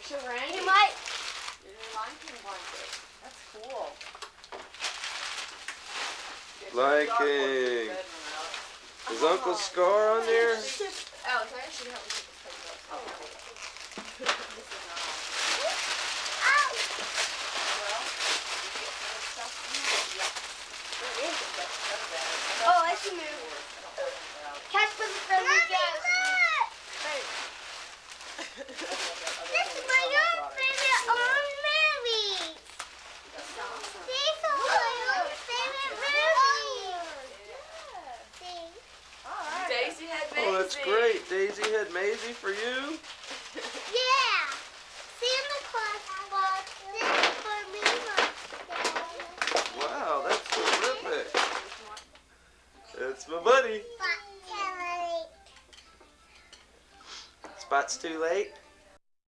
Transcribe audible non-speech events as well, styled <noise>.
It's a rain. You might. There's a monkey blanket. That's cool. Liking. Is. Uncle Scar on there? Oh, I should help move. Catch with the friendly guys. <laughs> Daisy had Maisie. Oh, that's great. Daisy had Maisie for you. <laughs> Yeah. Santa Claus bought this for me. Wow, that's terrific. That's my buddy. But Kelly. Spot's too late.